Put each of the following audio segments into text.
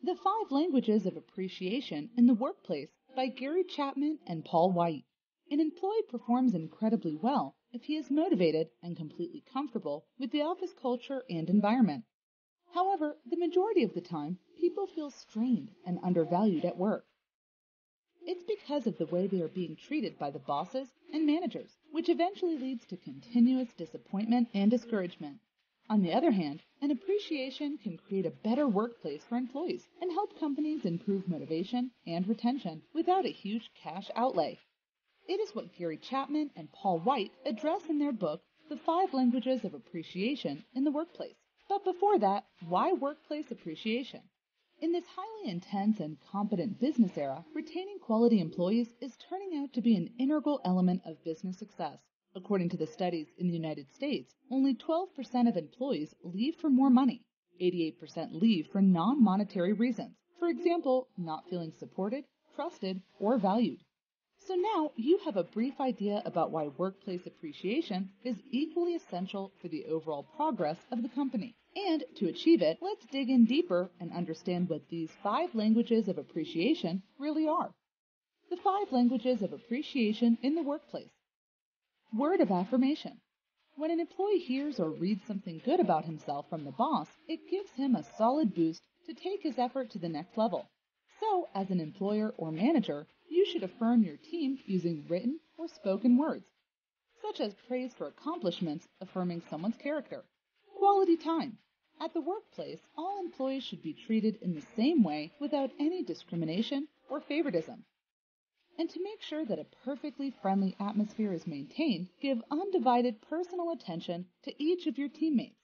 The Five Languages of Appreciation in the Workplace by Gary Chapman and Paul White. An employee performs incredibly well if he is motivated and completely comfortable with the office culture and environment. However, the majority of the time, people feel strained and undervalued at work. It's because of the way they are being treated by the bosses and managers, which eventually leads to continuous disappointment and discouragement. On the other hand, an appreciation can create a better workplace for employees and help companies improve motivation and retention without a huge cash outlay. It is what Gary Chapman and Paul White address in their book, The Five Languages of Appreciation in the Workplace. But before that, why workplace appreciation? In this highly intense and competent business era, retaining quality employees is turning out to be an integral element of business success. According to the studies in the United States, only 12% of employees leave for more money. 88% leave for non-monetary reasons. For example, not feeling supported, trusted, or valued. So now you have a brief idea about why workplace appreciation is equally essential for the overall progress of the company. And to achieve it, let's dig in deeper and understand what these five languages of appreciation really are. The five languages of appreciation in the workplace. Word of affirmation. When an employee hears or reads something good about himself from the boss, it gives him a solid boost to take his effort to the next level. So, as an employer or manager, you should affirm your team using written or spoken words, such as praise for accomplishments, affirming someone's character. Quality time. At the workplace, all employees should be treated in the same way without any discrimination or favoritism. And to make sure that a perfectly friendly atmosphere is maintained, give undivided personal attention to each of your teammates.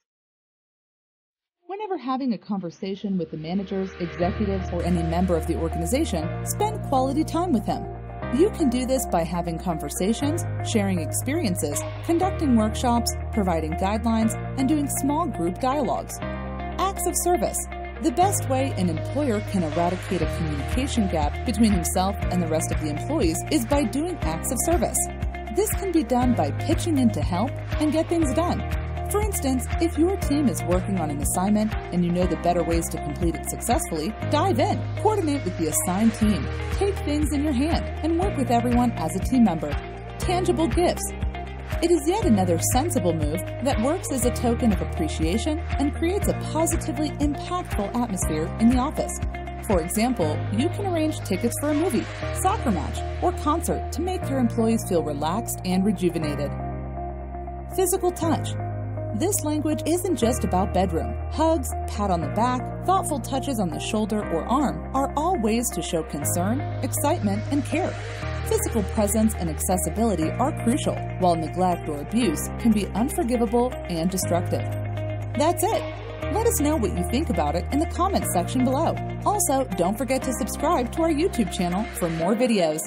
Whenever having a conversation with the managers, executives, or any member of the organization, spend quality time with them. You can do this by having conversations, sharing experiences, conducting workshops, providing guidelines, and doing small group dialogues. Acts of service. The best way an employer can eradicate a communication gap between himself and the rest of the employees is by doing acts of service. This can be done by pitching in to help and get things done. For instance, if your team is working on an assignment and you know the better ways to complete it successfully, dive in, coordinate with the assigned team, take things in your hand, and work with everyone as a team member. Tangible gifts. It is yet another sensible move that works as a token of appreciation and creates a positively impactful atmosphere in the office. For example, you can arrange tickets for a movie, soccer match, or concert to make your employees feel relaxed and rejuvenated. Physical touch. This language isn't just about bedroom. Hugs, pat on the back, thoughtful touches on the shoulder or arm are all ways to show concern, excitement, and care. Physical presence and accessibility are crucial, while neglect or abuse can be unforgivable and destructive. That's it. Let us know what you think about it in the comments section below. Also, don't forget to subscribe to our YouTube channel for more videos.